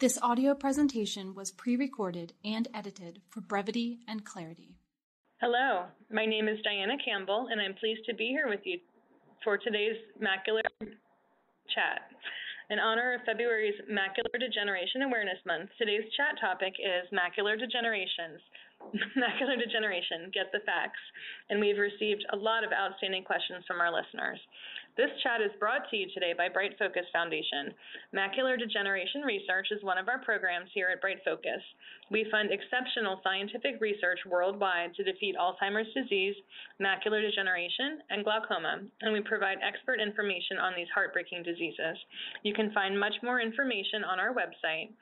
This audio presentation was pre-recorded and edited for brevity and clarity. Hello, my name is Diana Campbell, and I'm pleased to be here with you for today's macular chat. In honor of February's Macular Degeneration Awareness Month, today's chat topic is macular degenerations. macular degeneration, get the facts. And we've received a lot of outstanding questions from our listeners. This chat is brought to you today by BrightFocus Foundation. Macular degeneration research is one of our programs here at BrightFocus. We fund exceptional scientific research worldwide to defeat Alzheimer's disease, macular degeneration, and glaucoma, and we provide expert information on these heartbreaking diseases. You can find much more information on our website,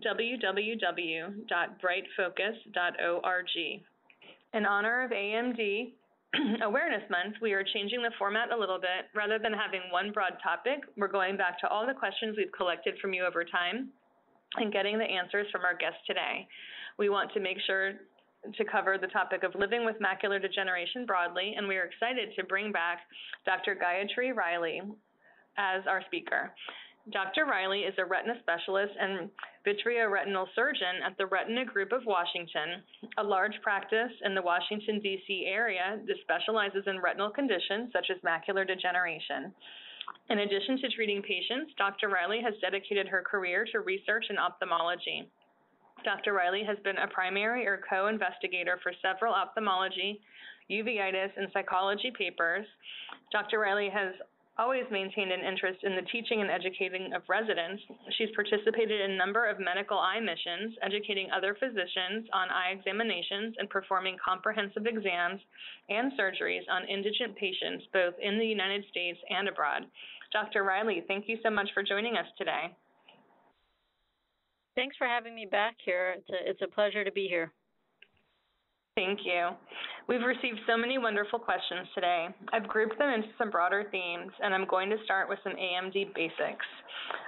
www.brightfocus.org. In honor of AMD, Awareness Month, we are changing the format a little bit. Rather than having one broad topic, we're going back to all the questions we've collected from you over time and getting the answers from our guests today. We want to make sure to cover the topic of living with macular degeneration broadly, and we are excited to bring back Dr. Gayatri Reilly as our speaker. Dr. Reilly is a retina specialist and vitreoretinal surgeon at the Retina Group of Washington, a large practice in the Washington, D.C. area that specializes in retinal conditions such as macular degeneration. In addition to treating patients, Dr. Reilly has dedicated her career to research in ophthalmology. Dr. Reilly has been a primary or co-investigator for several ophthalmology, uveitis, and psychology papers. Dr. Reilly has always maintained an interest in the teaching and educating of residents. She's participated in a number of medical eye missions, educating other physicians on eye examinations and performing comprehensive exams and surgeries on indigent patients both in the United States and abroad. Dr. Reilly, thank you so much for joining us today. Thanks for having me back here. It's a, it's a pleasure to be here. Thank you. We've received so many wonderful questions today. I've grouped them into some broader themes, and I'm going to start with some AMD basics.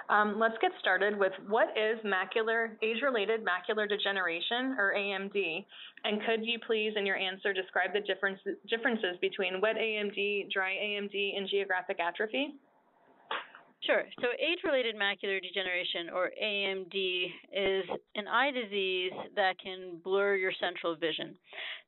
Um, let's get started with what is macular, age-related macular degeneration, or AMD? And could you please, in your answer, describe the difference, differences between wet AMD, dry AMD, and geographic atrophy? Sure. So age-related macular degeneration, or AMD, is an eye disease that can blur your central vision.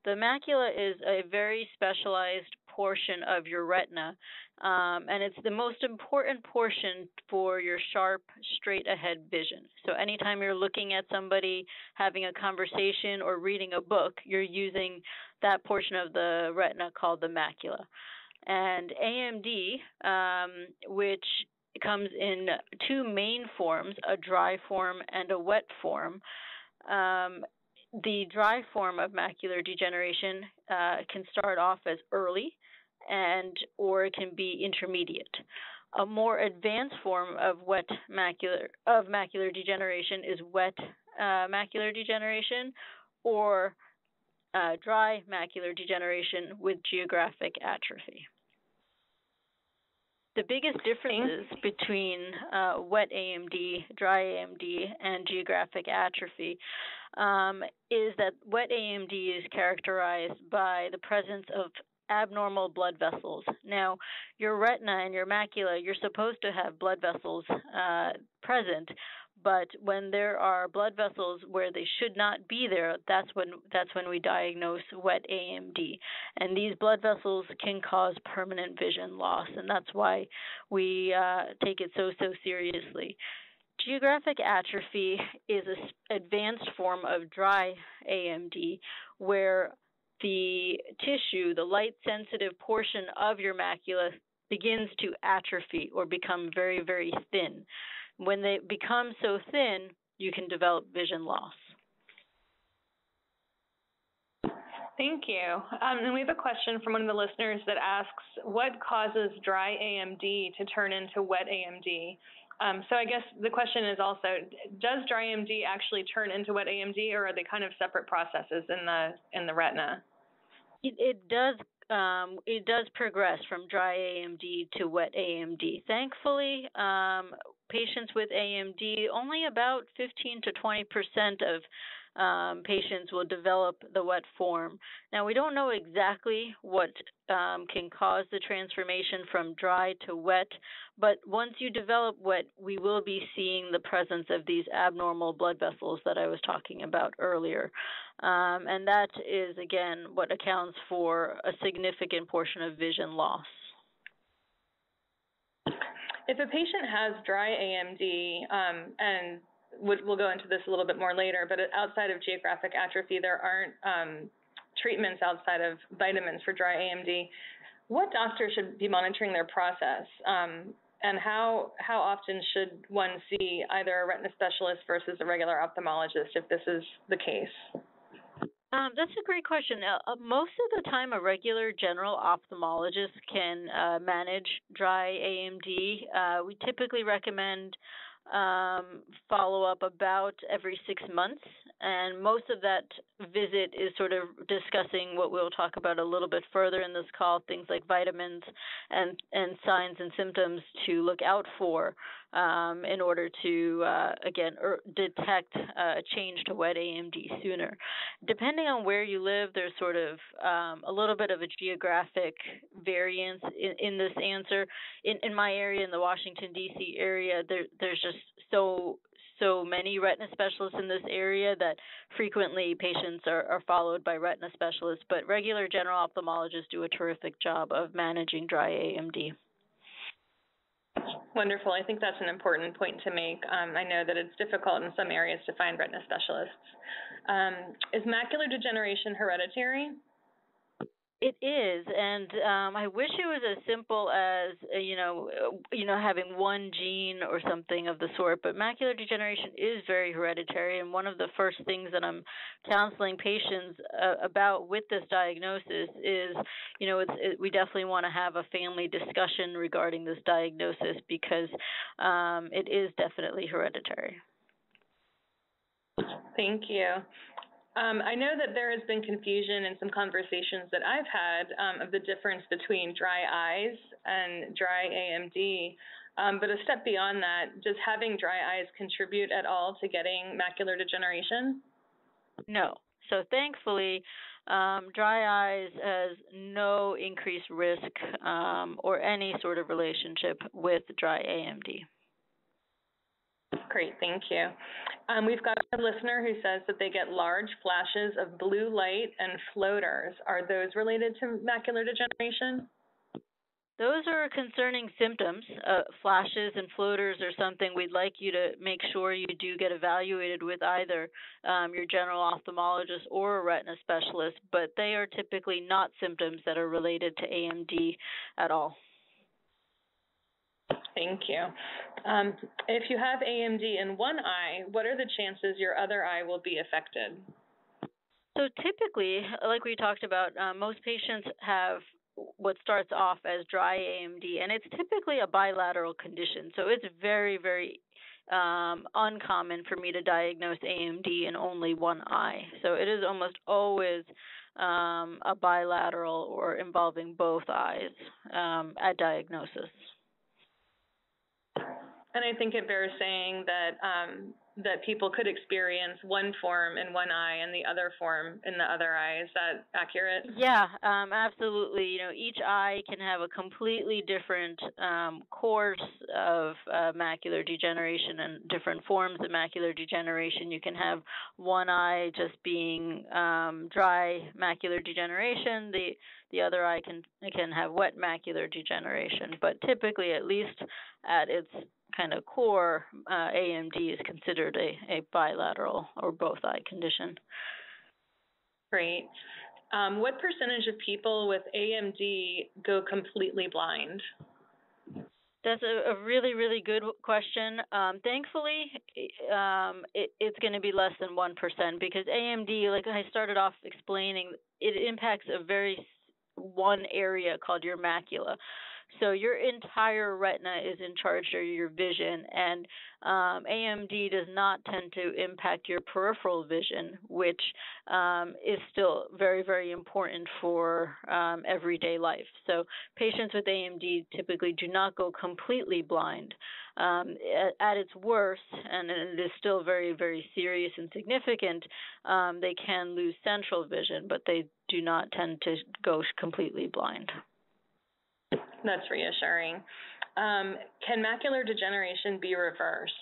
The macula is a very specialized portion of your retina, um, and it's the most important portion for your sharp, straight-ahead vision. So anytime you're looking at somebody, having a conversation, or reading a book, you're using that portion of the retina called the macula. And AMD, um, which it comes in two main forms, a dry form and a wet form. Um, the dry form of macular degeneration uh, can start off as early and or it can be intermediate. A more advanced form of wet macular of macular degeneration is wet uh, macular degeneration or uh, dry macular degeneration with geographic atrophy. The biggest differences between uh, wet AMD, dry AMD, and geographic atrophy um, is that wet AMD is characterized by the presence of abnormal blood vessels. Now, your retina and your macula, you're supposed to have blood vessels uh, present, but when there are blood vessels where they should not be there, that's when that's when we diagnose wet AMD. And these blood vessels can cause permanent vision loss, and that's why we uh, take it so so seriously. Geographic atrophy is an advanced form of dry AMD where the tissue, the light sensitive portion of your macula begins to atrophy or become very, very thin. When they become so thin, you can develop vision loss. Thank you. Um, and we have a question from one of the listeners that asks, what causes dry AMD to turn into wet AMD? Um, so I guess the question is also, does dry AMD actually turn into wet AMD, or are they kind of separate processes in the in the retina? It, it does um, it does progress from dry AMD to wet AMD. Thankfully, um, patients with AMD, only about 15 to 20 percent of um, patients will develop the wet form. Now, we don't know exactly what um, can cause the transformation from dry to wet, but once you develop wet, we will be seeing the presence of these abnormal blood vessels that I was talking about earlier. Um, and that is, again, what accounts for a significant portion of vision loss. If a patient has dry AMD, um, and we'll go into this a little bit more later, but outside of geographic atrophy, there aren't um, treatments outside of vitamins for dry AMD. What doctor should be monitoring their process? Um, and how how often should one see either a retina specialist versus a regular ophthalmologist if this is the case? Um, that's a great question. Uh, uh, most of the time, a regular general ophthalmologist can uh, manage dry AMD. Uh, we typically recommend um, follow up about every six months, and most of that visit is sort of discussing what we'll talk about a little bit further in this call, things like vitamins and and signs and symptoms to look out for um, in order to uh, again er, detect uh, a change to wet AMD sooner. Depending on where you live, there's sort of um, a little bit of a geographic variance in, in this answer. In, in my area, in the Washington D.C. area, there, there's just so so many retina specialists in this area that frequently patients are, are followed by retina specialists, but regular general ophthalmologists do a terrific job of managing dry AMD. Wonderful. I think that's an important point to make. Um, I know that it's difficult in some areas to find retina specialists. Um, is macular degeneration hereditary? It is, and um, I wish it was as simple as uh, you know, uh, you know, having one gene or something of the sort. But macular degeneration is very hereditary, and one of the first things that I'm counseling patients uh, about with this diagnosis is, you know, it, we definitely want to have a family discussion regarding this diagnosis because um, it is definitely hereditary. Thank you. Um, I know that there has been confusion in some conversations that I've had um, of the difference between dry eyes and dry AMD. Um, but a step beyond that, does having dry eyes contribute at all to getting macular degeneration? No. So thankfully, um, dry eyes has no increased risk um, or any sort of relationship with dry AMD. Great, thank you. Um, we've got a listener who says that they get large flashes of blue light and floaters. Are those related to macular degeneration? Those are concerning symptoms. Uh, flashes and floaters are something we'd like you to make sure you do get evaluated with either um, your general ophthalmologist or a retina specialist, but they are typically not symptoms that are related to AMD at all. Thank you. Um, if you have AMD in one eye, what are the chances your other eye will be affected? So typically, like we talked about, uh, most patients have what starts off as dry AMD, and it's typically a bilateral condition. So it's very, very um, uncommon for me to diagnose AMD in only one eye. So it is almost always um, a bilateral or involving both eyes um, at diagnosis. And I think it bears saying that um, that people could experience one form in one eye and the other form in the other eye. Is that accurate? Yeah, um, absolutely. You know, each eye can have a completely different um, course of uh, macular degeneration and different forms of macular degeneration. You can have one eye just being um, dry macular degeneration. The the other eye can can have wet macular degeneration, but typically, at least at its kind of core, uh, AMD is considered a, a bilateral or both eye condition. Great. Um, what percentage of people with AMD go completely blind? That's a, a really, really good question. Um, thankfully, um, it, it's going to be less than 1% because AMD, like I started off explaining, it impacts a very one area called your macula. So your entire retina is in charge of your vision, and um, AMD does not tend to impact your peripheral vision, which um, is still very, very important for um, everyday life. So patients with AMD typically do not go completely blind. Um, at, its worst, and it is still very, very serious and significant, um, they can lose central vision, but they do not tend to go completely blind. That's reassuring. Um, can macular degeneration be reversed?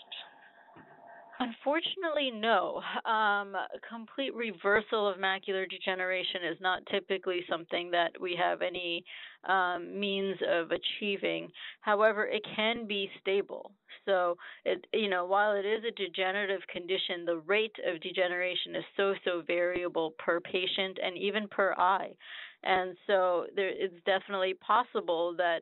Unfortunately, no. Um, complete reversal of macular degeneration is not typically something that we have any um, means of achieving. However, it can be stable. So, it, you know, while it is a degenerative condition, the rate of degeneration is so so variable per patient and even per eye, and so there, it's definitely possible that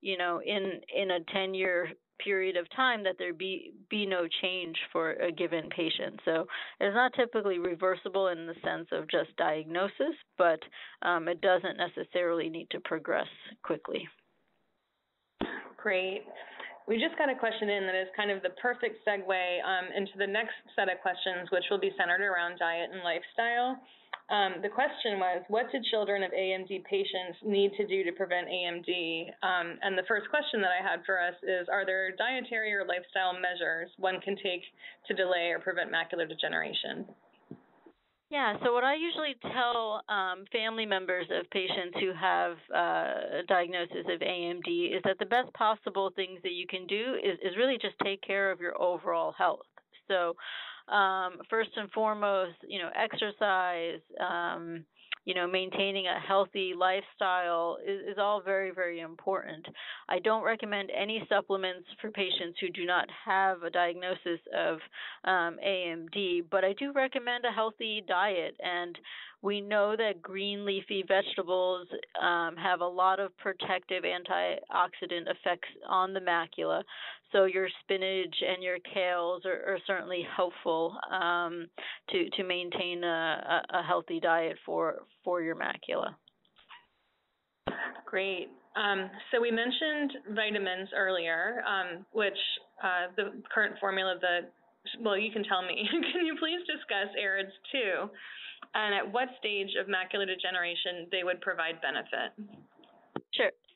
you know in in a 10 year period of time that there be be no change for a given patient. So it's not typically reversible in the sense of just diagnosis, but um, it doesn't necessarily need to progress quickly. Great. We just got a question in that is kind of the perfect segue um, into the next set of questions, which will be centered around diet and lifestyle. Um, the question was, what did children of AMD patients need to do to prevent AMD? Um, and the first question that I had for us is, are there dietary or lifestyle measures one can take to delay or prevent macular degeneration? Yeah, so what I usually tell um, family members of patients who have uh, a diagnosis of AMD is that the best possible things that you can do is, is really just take care of your overall health. So um, first and foremost, you know, exercise, um, you know, maintaining a healthy lifestyle is, is, all very, very important. I don't recommend any supplements for patients who do not have a diagnosis of um, AMD, but I do recommend a healthy diet. And we know that green leafy vegetables um, have a lot of protective antioxidant effects on the macula. So your spinach and your kales are, are certainly helpful um, to to maintain a, a healthy diet for for your macula. Great. Um, so we mentioned vitamins earlier, um, which uh, the current formula that well, you can tell me. can you please discuss AREDS 2, and at what stage of macular degeneration they would provide benefit?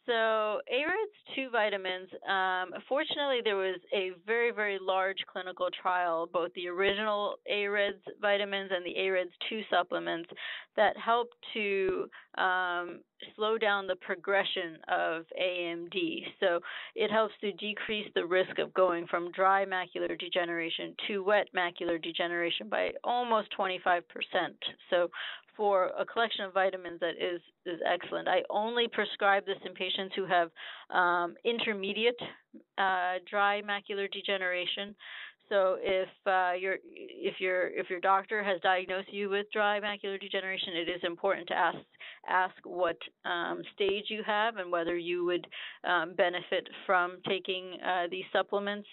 So AREDS 2 vitamins, um, fortunately, there was a very, very large clinical trial, both the original AREDS vitamins and the AREDS 2 supplements, that helped to um, slow down the progression of AMD. So it helps to decrease the risk of going from dry macular degeneration to wet macular degeneration by almost 25%. So for a collection of vitamins that is is excellent. I only prescribe this in patients who have um, intermediate uh, dry macular degeneration. So if uh, your if your if your doctor has diagnosed you with dry macular degeneration, it is important to ask ask what um, stage you have and whether you would um, benefit from taking uh, these supplements.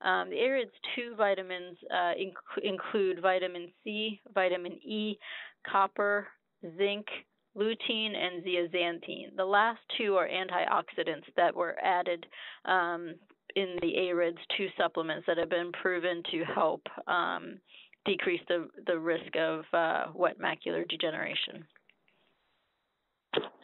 Um, the AREDS 2 vitamins uh, inc- include vitamin C, vitamin E, copper, zinc, lutein, and zeaxanthin. The last two are antioxidants that were added um, in the AREDS 2 supplements that have been proven to help um, decrease the, the risk of uh, wet macular degeneration.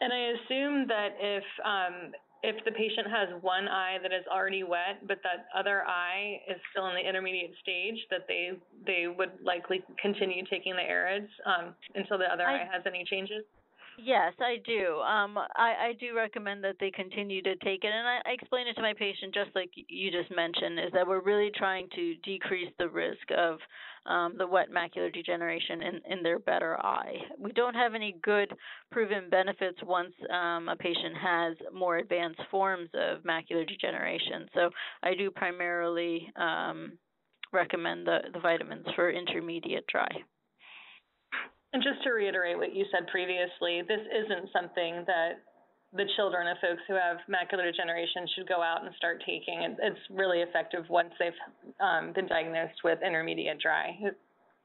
And I assume that if um, if the patient has one eye that is already wet, but that other eye is still in the intermediate stage, that they they would likely continue taking the AREDS um, until the other I, eye has any changes? Yes, I do. Um, I, I do recommend that they continue to take it, and I, I explain it to my patient just like you just mentioned, is that we're really trying to decrease the risk of um, the wet macular degeneration in, in their better eye. We don't have any good proven benefits once um, a patient has more advanced forms of macular degeneration. So I do primarily um, recommend the, the vitamins for intermediate dry. And just to reiterate what you said previously, this isn't something that the children of folks who have macular degeneration should go out and start taking. It's really effective once they've um, been diagnosed with intermediate dry.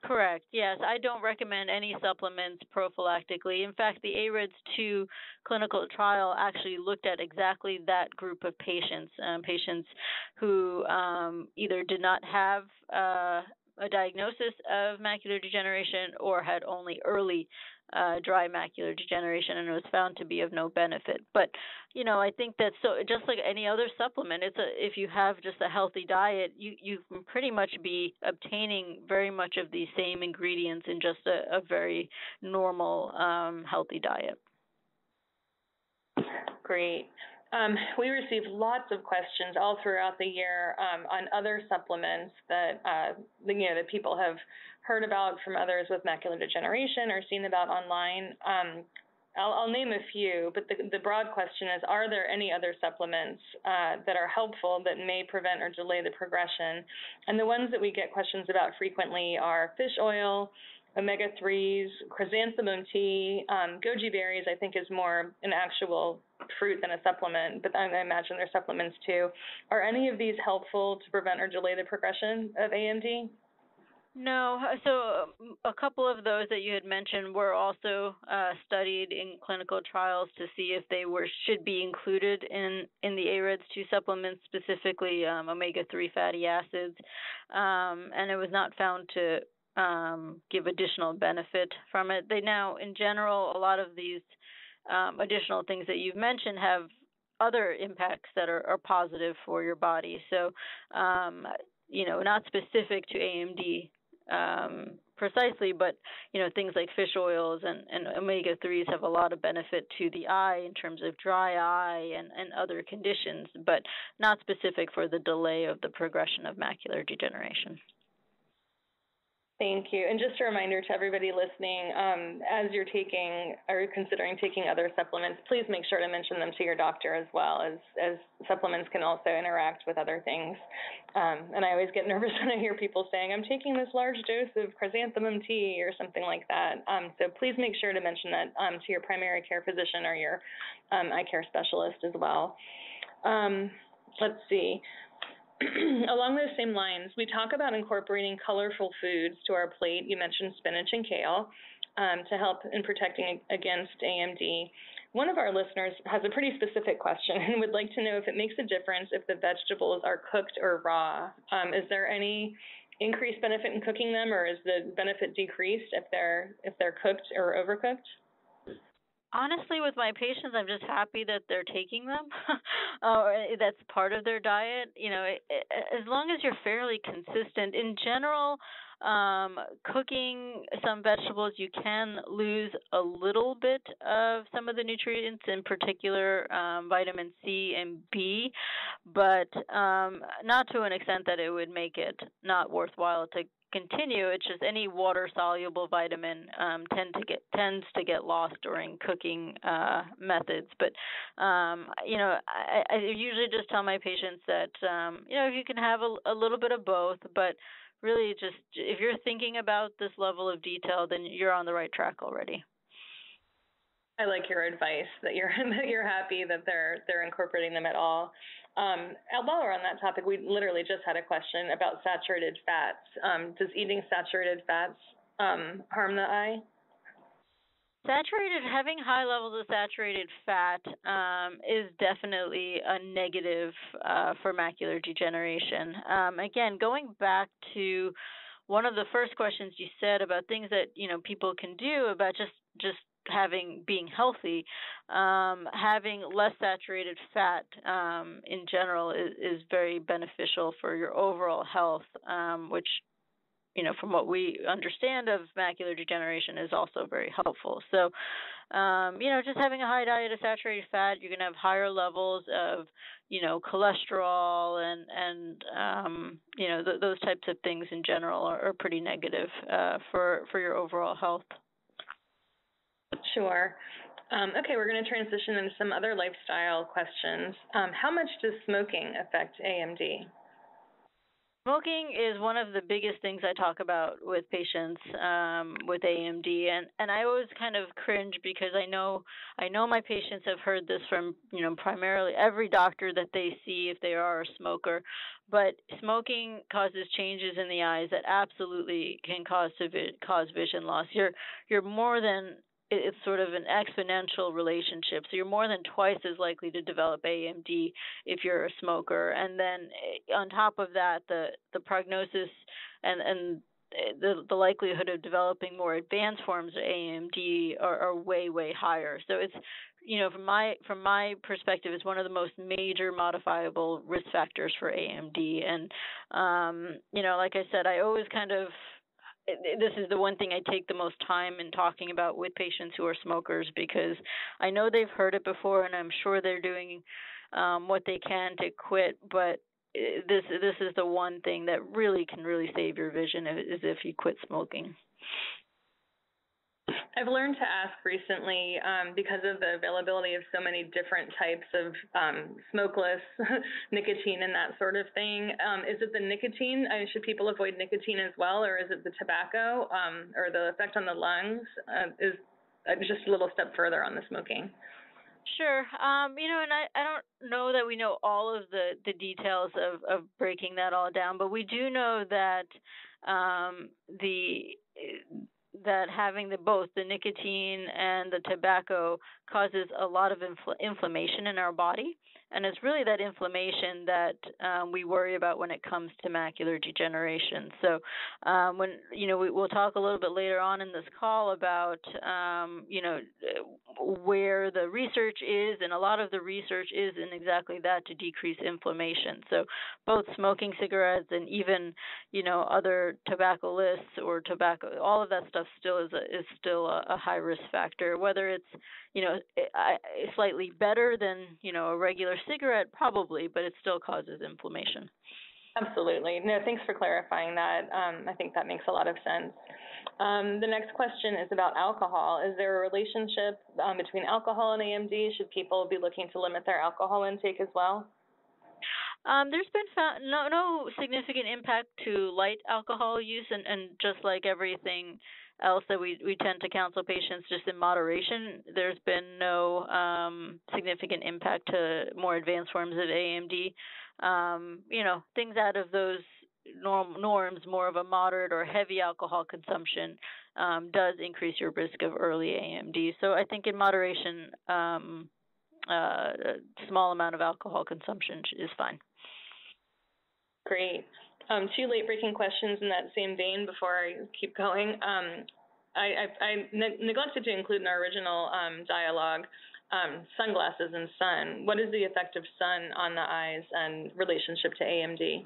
Correct. Yes, I don't recommend any supplements prophylactically. In fact, the AREDS 2 clinical trial actually looked at exactly that group of patients, um, patients who um, either did not have uh, a diagnosis of macular degeneration or had only early uh, dry macular degeneration and it was found to be of no benefit. But you know, I think that so just like any other supplement, it's a if you have just a healthy diet, you you can pretty much be obtaining very much of these same ingredients in just a, a very normal, um, healthy diet. Great. Um, we receive lots of questions all throughout the year um, on other supplements that uh, you know that people have heard about from others with macular degeneration or seen about online. Um, I'll, I'll, name a few, but the, the, broad question is, are there any other supplements uh, that are helpful that may prevent or delay the progression? And the ones that we get questions about frequently are fish oil, omega-3s, chrysanthemum tea, um, goji berries, I think is more an actual fruit than a supplement, but I, I imagine they're supplements too. Are any of these helpful to prevent or delay the progression of AMD? No, uh, so um, a couple of those that you had mentioned were also uh, studied in clinical trials to see if they were should be included in in the AREDS two supplements, specifically um, omega three fatty acids, um, and it was not found to um, give additional benefit from it. They now, in general, a lot of these um, additional things that you've mentioned have other impacts that are, are positive for your body. So, um, you know, not specific to AMD um, precisely, but you know, things like fish oils and, and omega threes have a lot of benefit to the eye in terms of dry eye and, and other conditions, but not specific for the delay of the progression of macular degeneration. Thank you. And just a reminder to everybody listening, um, as you're taking or considering taking other supplements, please make sure to mention them to your doctor as well, as, as supplements can also interact with other things. Um, and I always get nervous when I hear people saying, I'm taking this large dose of chrysanthemum tea or something like that. Um, so please make sure to mention that um, to your primary care physician or your um, eye care specialist as well. Um, let's see. along those same lines, we talk about incorporating colorful foods to our plate. You mentioned spinach and kale um, to help in protecting against AMD. One of our listeners has a pretty specific question and would like to know if it makes a difference if the vegetables are cooked or raw. Um, is there any increased benefit in cooking them, or is the benefit decreased if they're if they're cooked or overcooked? Honestly with my patients i'm just happy that they're taking them uh, that's part of their diet you know it, it, as long as you're fairly consistent. In general um, cooking some vegetables you can lose a little bit of some of the nutrients in particular um, vitamin c and b but um, not to an extent that it would make it not worthwhile to continue. It's just any water soluble vitamin um, tend to get tends to get lost during cooking uh, methods. But um, you know, I, I usually just tell my patients that um, you know if you can have a, a little bit of both, but really just if you're thinking about this level of detail, then you're on the right track already. I like your advice that you're that you're happy that they're they're incorporating them at all. Um, while we're on that topic, we literally just had a question about saturated fats. Um, does eating saturated fats um, harm the eye? Saturated, having high levels of saturated fat um, is definitely a negative uh, for macular degeneration. Um, again, going back to one of the first questions you said about things that you know people can do about just just having being healthy, um, having less saturated fat um, in general is, is very beneficial for your overall health, um, which you know, from what we understand of macular degeneration is also very helpful. So, um, you know, just having a high diet of saturated fat, you're going to have higher levels of, you know, cholesterol and and um, you know th- those types of things in general are, are pretty negative uh, for for your overall health. Sure. Um, okay, we're going to transition into some other lifestyle questions. Um, how much does smoking affect AMD? Smoking is one of the biggest things I talk about with patients um, with AMD, and and I always kind of cringe because I know I know my patients have heard this from you know primarily every doctor that they see if they are a smoker, but smoking causes changes in the eyes that absolutely can cause cause vision loss. You're you're more than it's sort of an exponential relationship. So you're more than twice as likely to develop AMD if you're a smoker. And then eh, on top of that, the the prognosis and and eh, the the likelihood of developing more advanced forms of AMD are, are way way higher. So it's you know from my from my perspective it's one of the most major modifiable risk factors for AMD and um you know like I said I always kind of this is the one thing I take the most time in talking about with patients who are smokers because I know they've heard it before and I'm sure they're doing um, what they can to quit, but eh, this this is the one thing that really can really save your vision is if you quit smoking. I've learned to ask recently um, because of the availability of so many different types of um, smokeless nicotine and that sort of thing. Um, is it the nicotine? Should people avoid nicotine as well, or is it the tobacco um, or the effect on the lungs? Uh, is uh, just a little step further on the smoking. Sure. Um, you know, and I, I don't know that we know all of the, the details of, of breaking that all down, but we do know that um, the that having the both the nicotine and the tobacco causes a lot of infl- inflammation in our body and it's really that inflammation that um, we worry about when it comes to macular degeneration. So, um, when you know, we, will talk a little bit later on in this call about um, you know where the research is, and a lot of the research is in exactly that to decrease inflammation. So, both smoking cigarettes and even you know other tobacco lists or tobacco, all of that stuff still is a, is still a, a high risk factor. Whether it's you know slightly better than you know a regular cigarette, probably, but it still causes inflammation. Absolutely. No, thanks for clarifying that. Um, I think that makes a lot of sense. Um, the next question is about alcohol. Is there a relationship um, between alcohol and AMD? Should people be looking to limit their alcohol intake as well? Um, there's been found no no significant impact to light alcohol use, and, and just like everything else that we we tend to counsel patients just in moderation. There's been no um, significant impact to more advanced forms of AMD. Um, you know, things out of those norm, norms, more of a moderate or heavy alcohol consumption um, does increase your risk of early AMD. So I think in moderation, um, uh, a small amount of alcohol consumption is fine. Great. Um, two late breaking questions in that same vein before I keep going. Um, I, I, I ne neglected to include in our original um, dialogue um, sunglasses and sun. What is the effect of sun on the eyes and relationship to AMD?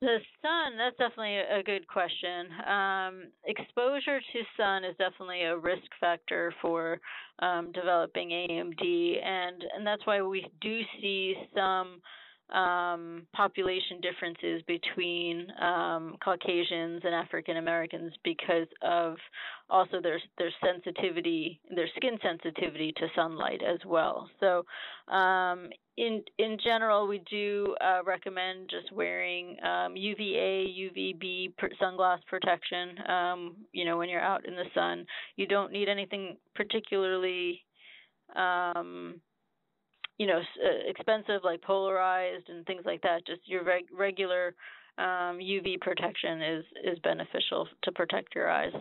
The sun, that's definitely a good question. Um, exposure to sun is definitely a risk factor for um, developing AMD, and, and that's why we do see some um, population differences between um, Caucasians and African Americans because of also their their sensitivity, their skin sensitivity to sunlight as well. So, um, in in general, we do uh, recommend just wearing um, UVA, UVB per sunglass protection. Um, you know, when you're out in the sun, you don't need anything particularly um, you know, uh, expensive like polarized and things like that. Just your reg- regular um, UV protection is is beneficial to protect your eyes.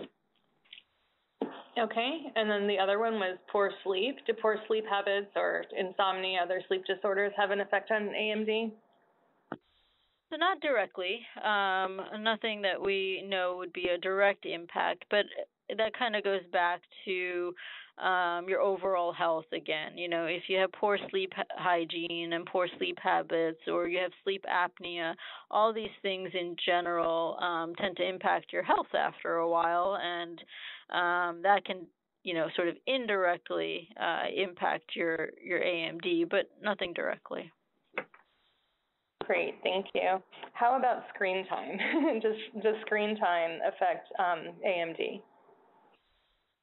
Okay, and then the other one was poor sleep. Do poor sleep habits or insomnia, other sleep disorders have an effect on AMD? So not directly. Um, nothing that we know would be a direct impact, but that kind of goes back to um, your overall health again. You know, if you have poor sleep hygiene and poor sleep habits, or you have sleep apnea, all these things in general um, tend to impact your health after a while, and um, that can you know sort of indirectly uh, impact your your AMD, but nothing directly. Great, thank you. How about screen time? does does screen time affect um, AMD?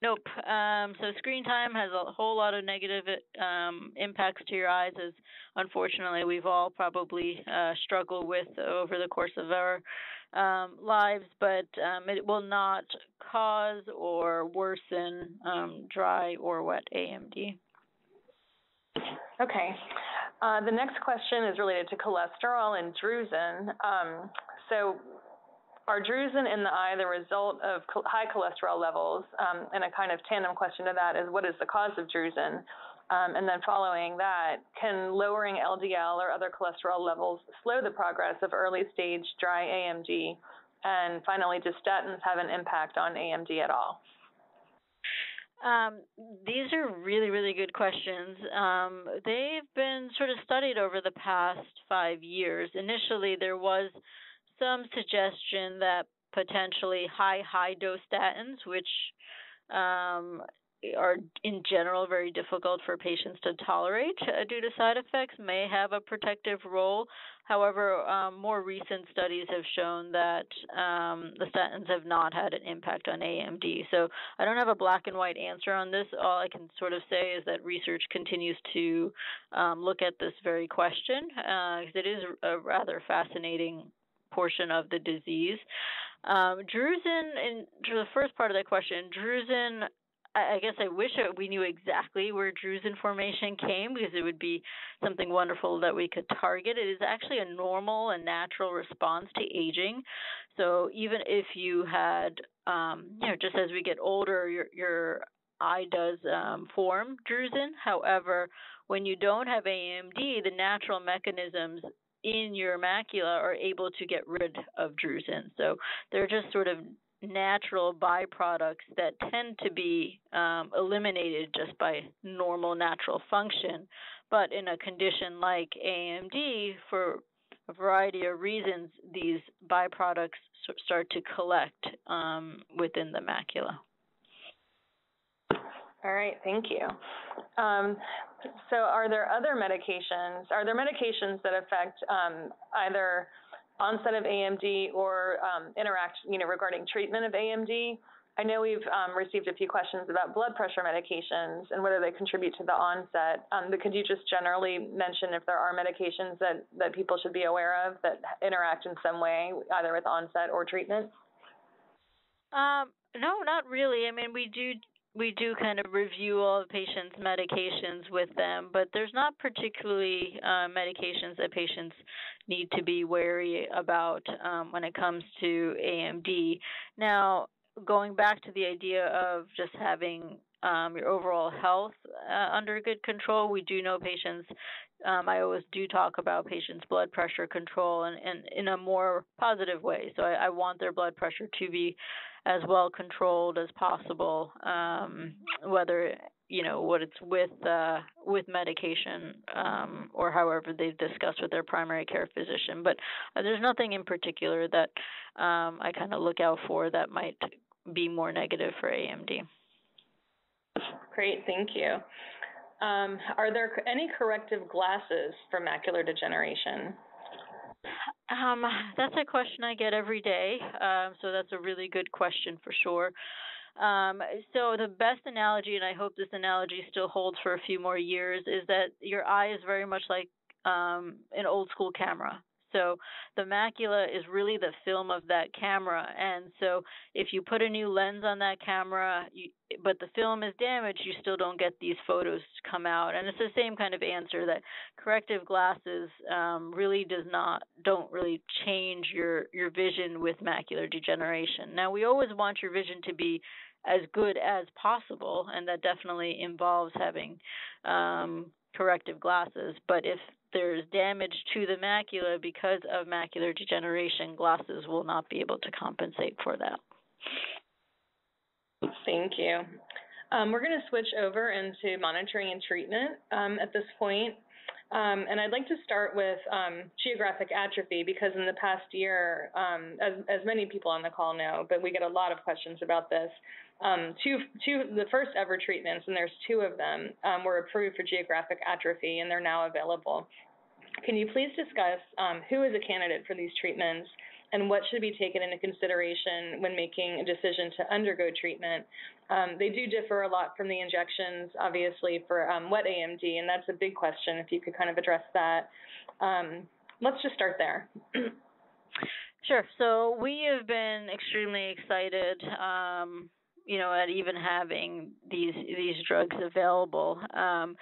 Nope. Um, so screen time has a whole lot of negative um, impacts to your eyes, as unfortunately we've all probably uh, struggled with over the course of our um, lives. But um, it will not cause or worsen um, dry or wet AMD. Okay. Uh, the next question is related to cholesterol and drusen. Um, so are drusen in the eye the result of high cholesterol levels? Um, and a kind of tandem question to that is what is the cause of drusen? Um, and then following that, can lowering LDL or other cholesterol levels slow the progress of early stage dry AMD? And finally, do statins have an impact on AMD at all? Um, these are really, really good questions. Um, they've been sort of studied over the past five years. Initially, there was some suggestion that potentially high, high dose statins, which um, are in general very difficult for patients to tolerate uh, due to side effects, may have a protective role. However, um, more recent studies have shown that um, the statins have not had an impact on AMD. So I don't have a black and white answer on this. All I can sort of say is that research continues to um, look at this very question because uh, it is a rather fascinating portion of the disease. Um, drusen, in the first part of that question, drusen I guess I wish we knew exactly where drusen formation came because it would be something wonderful that we could target. It is actually a normal and natural response to aging. So even if you had, um, you know, just as we get older, your your eye does um, form drusen. However, when you don't have AMD, the natural mechanisms in your macula are able to get rid of drusen. So they're just sort of natural byproducts that tend to be um, eliminated just by normal natural function. But in a condition like AMD, for a variety of reasons, these byproducts start to collect um, within the macula. All right, thank you. Um, so, are there other medications? Are there medications that affect um, either onset of AMD or um, interact, you know, regarding treatment of AMD. I know we've um, received a few questions about blood pressure medications and whether they contribute to the onset. Um, but could you just generally mention if there are medications that, that people should be aware of that interact in some way, either with onset or treatment? Um, no, not really. I mean, we do we do kind of review all the patients' medications with them, but there's not particularly uh, medications that patients need to be wary about um, when it comes to AMD. Now, going back to the idea of just having um, your overall health uh, under good control, we do know patients. Um, I always do talk about patients' blood pressure control and, and in a more positive way. So I, I want their blood pressure to be as well controlled as possible, um, whether you know what it's with uh, with medication um, or however they've discussed with their primary care physician. But uh, there's nothing in particular that um, I kind of look out for that might be more negative for AMD. Great, thank you. Um, are there any corrective glasses for macular degeneration? Um, that's a question I get every day. Um, so that's a really good question for sure. Um, so the best analogy, and I hope this analogy still holds for a few more years, is that your eye is very much like um, an old school camera. So the macula is really the film of that camera. And so if you put a new lens on that camera, you, but the film is damaged, you still don't get these photos to come out. And it's the same kind of answer that corrective glasses um, really does not, don't really change your, your vision with macular degeneration. Now, we always want your vision to be as good as possible, and that definitely involves having um, corrective glasses. But if there's damage to the macula because of macular degeneration, glasses will not be able to compensate for that. Thank you. Um, we're going to switch over into monitoring and treatment um, at this point. Um, and I'd like to start with um, geographic atrophy because in the past year, um, as, as, many people on the call know, but we get a lot of questions about this, um, two, two, the first ever treatments, and there's two of them, were approved for geographic atrophy, and they're now available. Can you please discuss um, who is a candidate for these treatments and what should be taken into consideration when making a decision to undergo treatment. Um, they do differ a lot from the injections, obviously, for um, wet AMD, and that's a big question, if you could kind of address that. Um, let's just start there. Sure. So we have been extremely excited, um, you know, at even having these these drugs available. Um,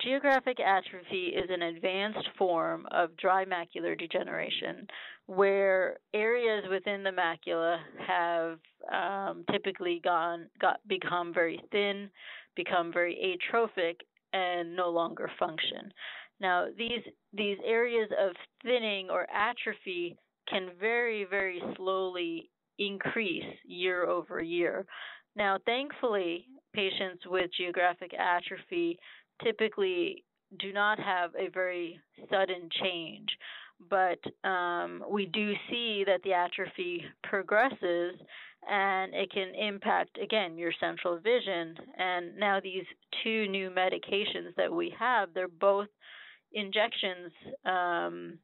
geographic atrophy is an advanced form of dry macular degeneration where areas within the macula have um, typically gone got become very thin, become very atrophic, and no longer function. Now, these these areas of thinning or atrophy can very, very slowly increase year over year. Now, thankfully, patients with geographic atrophy typically do not have a very sudden change, but um, we do see that the atrophy progresses and it can impact, again, your central vision. And now, these two new medications that we have, they're both injections. Um,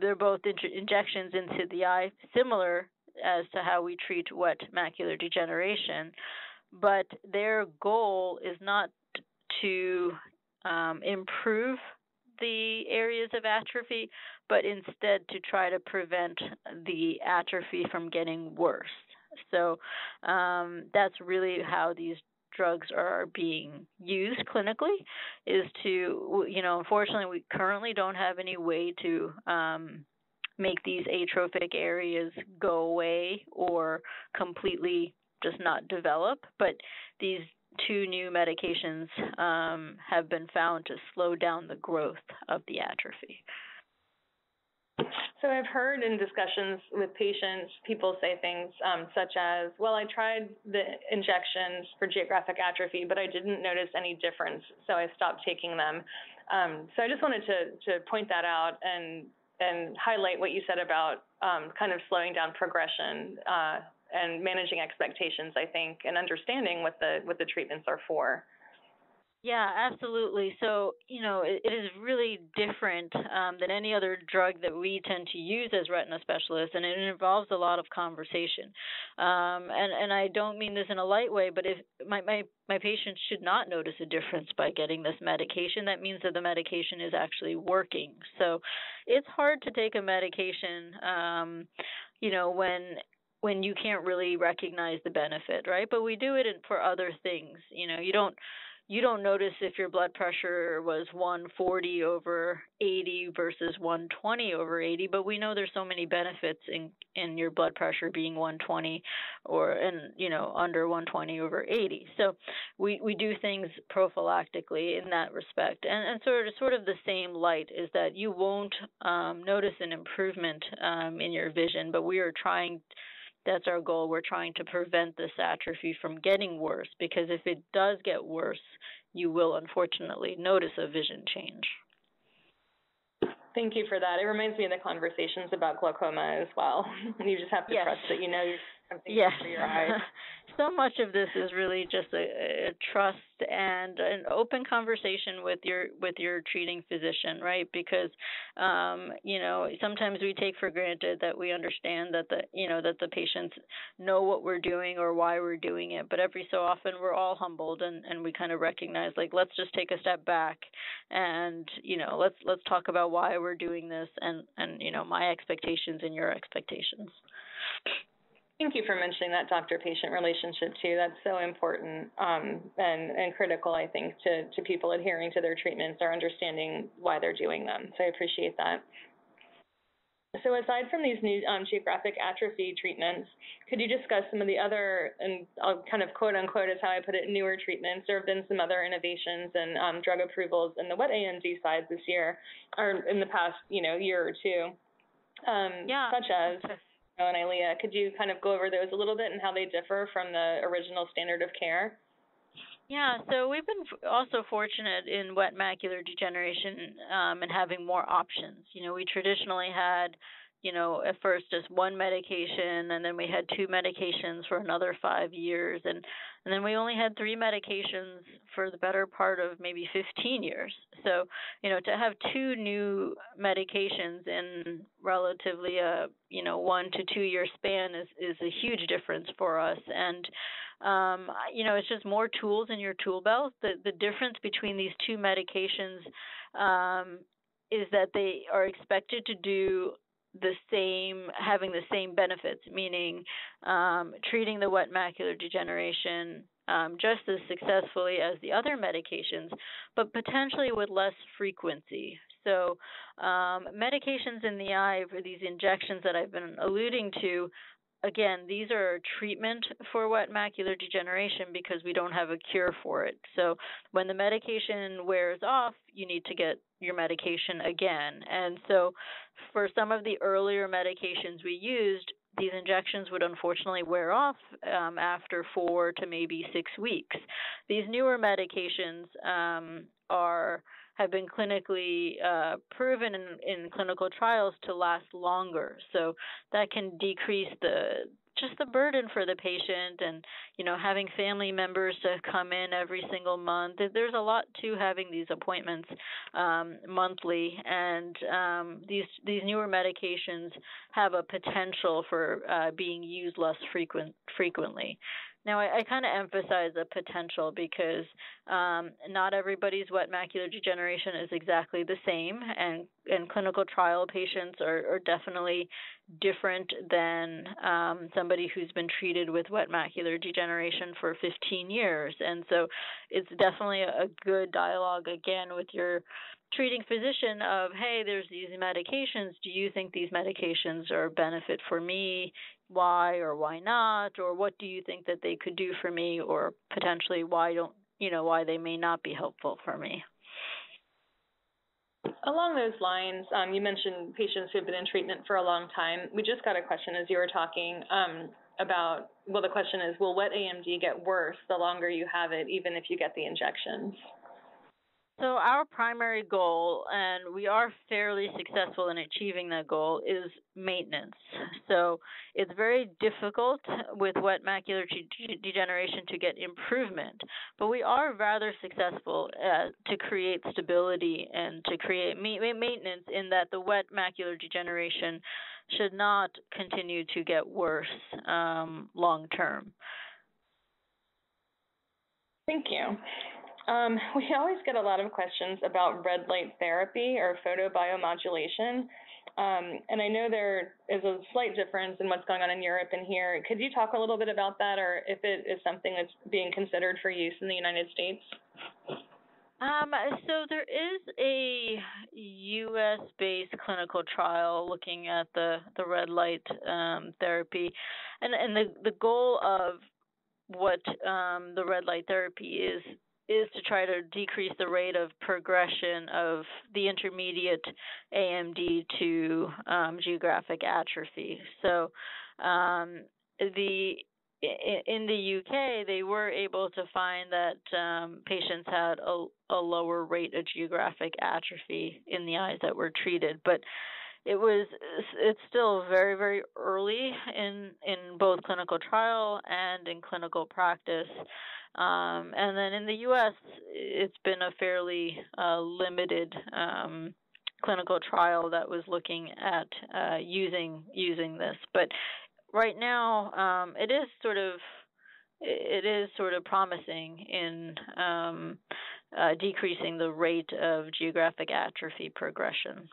they're both injections into the eye, similar as to how we treat wet macular degeneration, but their goal is not to um, improve the areas of atrophy, but instead to try to prevent the atrophy from getting worse. So um, that's really how these drugs are being used clinically is to you know unfortunately we currently don't have any way to um, make these atrophic areas go away or completely just not develop but these two new medications um, have been found to slow down the growth of the atrophy so I've heard in discussions with patients, people say things um, such as, well, I tried the injections for geographic atrophy, but I didn't notice any difference, so I stopped taking them. Um, so I just wanted to, to point that out and, and highlight what you said about um, kind of slowing down progression uh, and managing expectations, I think, and understanding what the, what the treatments are for. Yeah, absolutely. So, you know, it, it is really different um, than any other drug that we tend to use as retina specialists, and it involves a lot of conversation. Um, and and I don't mean this in a light way, but if my my my patients should not notice a difference by getting this medication, that means that the medication is actually working. So, it's hard to take a medication, um, you know, when when you can't really recognize the benefit, right? But we do it for other things. You know, you don't you don't notice if your blood pressure was 140 over 80 versus 120 over 80 but we know there's so many benefits in in your blood pressure being 120 or and you know under 120 over 80 so we we do things prophylactically in that respect and and sort of sort of the same light is that you won't um, notice an improvement um, in your vision but we are trying that's our goal. We're trying to prevent this atrophy from getting worse because if it does get worse, you will unfortunately notice a vision change. Thank you for that. It reminds me of the conversations about glaucoma as well. you just have to yes. trust that you know something yes. for your eyes. so much of this is really just a, a, trust and an open conversation with your with your treating physician, right? Because um, you know sometimes we take for granted that we understand that the you know that the patients know what we're doing or why we're doing it, but every so often we're all humbled and and we kind of recognize like let's just take a step back and you know let's let's talk about why we're doing this and and you know my expectations and your expectations. Thank you for mentioning that doctor-patient relationship too. That's so important um, and, and critical, I think, to, to people adhering to their treatments or understanding why they're doing them. So I appreciate that. So aside from these new um, geographic atrophy treatments, could you discuss some of the other, and I'll kind of quote unquote is how I put it, newer treatments? There have been some other innovations and um, drug approvals in the wet AMD side this year, or in the past, you know, year or two, um, yeah. such as and Eylea. Could you kind of go over those a little bit and how they differ from the original standard of care? Yeah, so we've been also fortunate in wet macular degeneration um, and having more options. You know, we traditionally had you know, at first just one medication, and then we had two medications for another five years, and and then we only had three medications for the better part of maybe 15 years. So, you know, to have two new medications in relatively a you know one to two year span is is a huge difference for us, and um, you know, it's just more tools in your tool belt. The the difference between these two medications um, is that they are expected to do the same, having the same benefits, meaning um, treating the wet macular degeneration um, just as successfully as the other medications, but potentially with less frequency. So, um, medications in the eye for these injections that I've been alluding to again, these are treatment for wet macular degeneration because we don't have a cure for it. So when the medication wears off, you need to get your medication again. And so for some of the earlier medications we used, these injections would unfortunately wear off um, after four to maybe six weeks. These newer medications um, are have been clinically uh, proven in, in clinical trials to last longer. So that can decrease the just the burden for the patient and you know having family members to come in every single month. There's a lot to having these appointments um, monthly. And um, these these newer medications have a potential for uh, being used less frequent frequently now, I, I kind of emphasize the potential because um, not everybody's wet macular degeneration is exactly the same, and, and clinical trial patients are, are definitely different than um, somebody who's been treated with wet macular degeneration for 15 years. And so it's definitely a good dialogue again with your treating physician of hey there's these medications do you think these medications are a benefit for me why or why not, or what do you think that they could do for me, or potentially why don't you know why they may not be helpful for me. Along those lines, um, you mentioned patients who have been in treatment for a long time. We just got a question as you were talking um, about, well, the question is, will wet AMD get worse the longer you have it, even if you get the injections? So our primary goal, and we are fairly successful in achieving that goal, is maintenance. So it's very difficult with wet macular degeneration to get improvement, but we are rather successful uh, to create stability and to create maintenance in that the wet macular degeneration should not continue to get worse um, long term. Thank you. Um, we always get a lot of questions about red light therapy or photobiomodulation. Um, and I know there is a slight difference in what's going on in Europe and here. Could you talk a little bit about that or if it is something that's being considered for use in the United States? Um, so there is a U.S.-based clinical trial looking at the, the red light um, therapy, and and the the goal of what um, the red light therapy is is to try to decrease the rate of progression of the intermediate AMD to um, geographic atrophy. So um, the in the UK, they were able to find that um, patients had a, a, lower rate of geographic atrophy in the eyes that were treated, but it was it's still very very early in in both clinical trial and in clinical practice um, and then in the U.S., it's been a fairly uh, limited um, clinical trial that was looking at uh, using using this. But right now, um, it is sort of it is sort of promising in um, uh, decreasing the rate of geographic atrophy progression.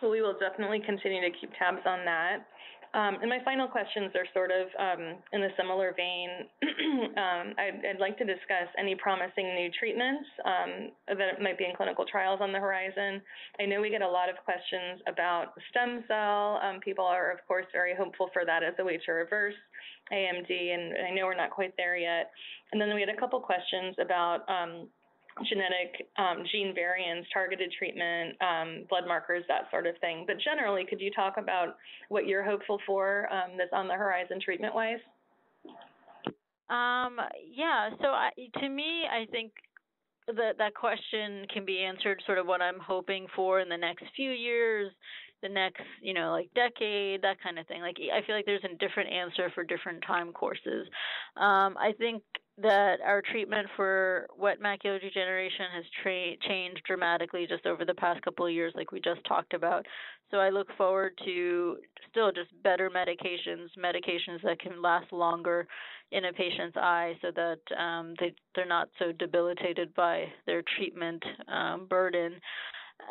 So we will definitely continue to keep tabs on that. Um, and my final questions are sort of um, in a similar vein. um, I'd, I'd, like to discuss any promising new treatments um, that might be in clinical trials on the horizon. I know we get a lot of questions about stem cell. Um, people are, of course, very hopeful for that as a way to reverse AMD, and I know we're not quite there yet. And then we had a couple questions about um, genetic um, gene variants, targeted treatment, um, blood markers, that sort of thing. But generally, could you talk about what you're hopeful for um, that's on the horizon treatment wise? Um, yeah, so I, to me, I think that that question can be answered sort of what I'm hoping for in the next few years the next, you know, like decade, that kind of thing. Like I feel like there's a different answer for different time courses. Um, I think that our treatment for wet macular degeneration has tra- changed dramatically just over the past couple of years, like we just talked about. So I look forward to still just better medications, medications that can last longer in a patient's eye, so that um, they they're not so debilitated by their treatment um, burden.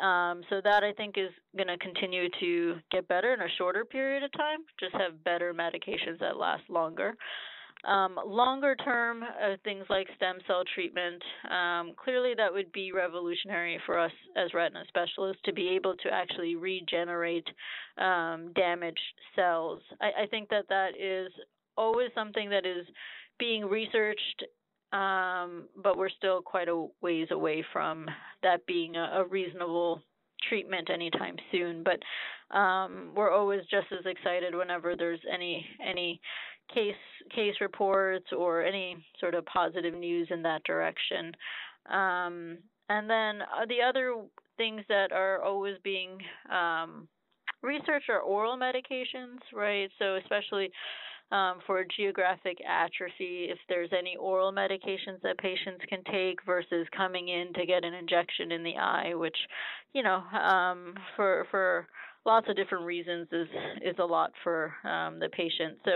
Um, so that I think is going to continue to get better in a shorter period of time. Just have better medications that last longer. Um, longer term, uh, things like stem cell treatment, um, clearly that would be revolutionary for us as retina specialists to be able to actually regenerate um, damaged cells. I, I, think that that is always something that is being researched, um, but we're still quite a ways away from that being a, a reasonable treatment anytime soon. But um, we're always just as excited whenever there's any any case case reports or any sort of positive news in that direction. Um, and then uh, the other things that are always being um, researched are oral medications, right? So especially um, for geographic atrophy, if there's any oral medications that patients can take versus coming in to get an injection in the eye, which, you know, um, for for lots of different reasons is is a lot for um, the patient. So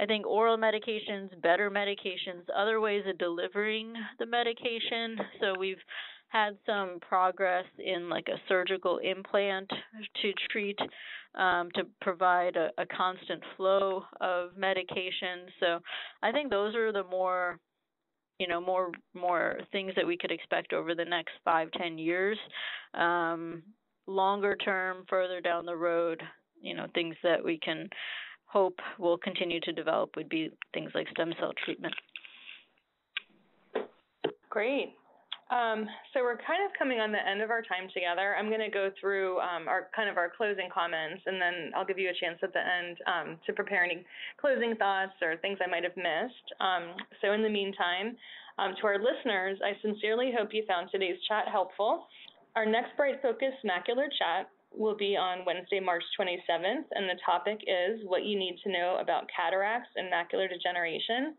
I think oral medications, better medications, other ways of delivering the medication. So we've had some progress in like a surgical implant to treat um, to provide a, a constant flow of medication. So I think those are the more you know more more things that we could expect over the next five ten years um, longer term, further down the road, you know, things that we can hope will continue to develop would be things like stem cell treatment. Great. Um, so we're kind of coming on the end of our time together. I'm going to go through um, our kind of our closing comments, and then I'll give you a chance at the end um, to prepare any closing thoughts or things I might have missed. Um, so in the meantime, um, to our listeners, I sincerely hope you found today's chat helpful. Our next BrightFocus Macular Chat will be on Wednesday, March 27th, and the topic is what you need to know about cataracts and macular degeneration.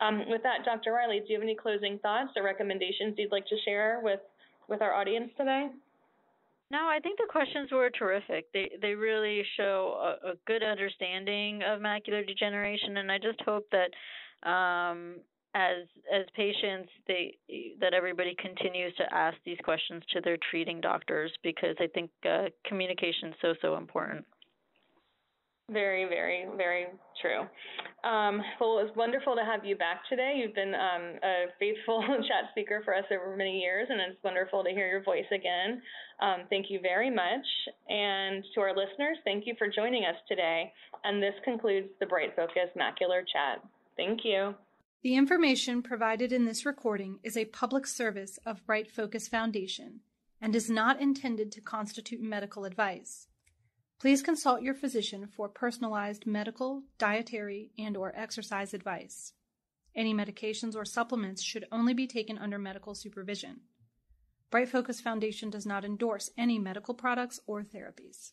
Um, with that, Dr. Reilly, do you have any closing thoughts or recommendations you'd like to share with, with our audience today? No, I think the questions were terrific. They they really show a, a good understanding of macular degeneration, and I just hope that um, as as patients they that everybody continues to ask these questions to their treating doctors because I think uh, communication is so so important. Very, very, very true. Um, well, it was wonderful to have you back today. You've been um, a faithful chat speaker for us over many years, and it's wonderful to hear your voice again. Um, thank you very much. And to our listeners, thank you for joining us today. And this concludes the BrightFocus Macular Chat. Thank you. The information provided in this recording is a public service of BrightFocus Foundation and is not intended to constitute medical advice. Please consult your physician for personalized medical, dietary, and or exercise advice. Any medications or supplements should only be taken under medical supervision. BrightFocus Foundation does not endorse any medical products or therapies.